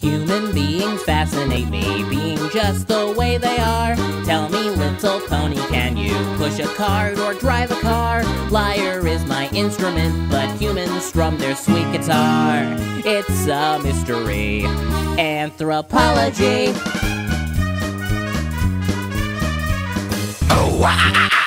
Human beings fascinate me, being just the way they are. Tell me, little pony, can you push a cart or drive a car? Lyre is my instrument, but humans strum their sweet guitar. It's a mystery. Anthropology. Oh, ah, ah,